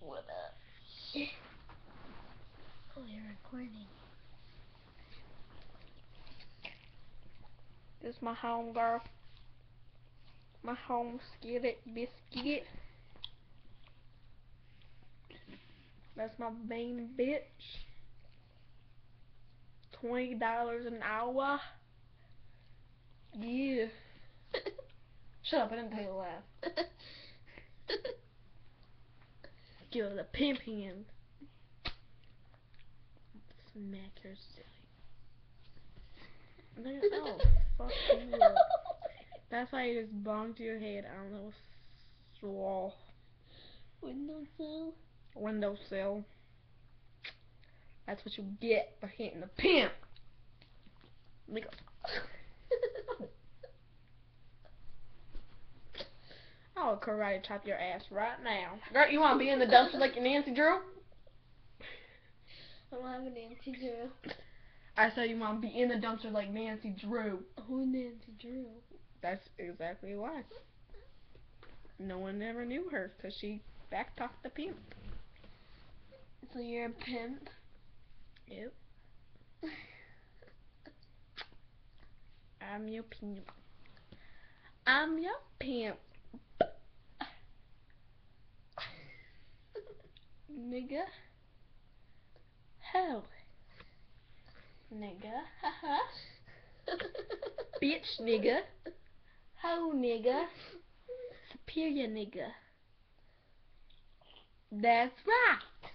what up? oh, you're recording. This my home girl. My home skillet biscuit. That's my main bitch. Twenty dollars an hour. Yeah. Shut up, I didn't tell you to laugh. Give it a pimp hand. Smack her silly. Oh fuck you up. That's why you just bonked your head on the wall. Windowsill. Windowsill. That's what you get for hitting the pimp. Nigga. I'll karate chop your ass right now. Girl, you wanna be in the dumpster like your Nancy Drew? I don't have a Nancy Drew. I said you wanna be in the dumpster like Nancy Drew. Who Nancy Drew? That's exactly why. No one ever knew her because she backtalked the pimp. So you're a pimp? Yep. I'm your pimp. I'm your pimp. Nigga. Hell. Nigga. Haha. Bitch nigga. Ho nigga. Superior nigga. That's right.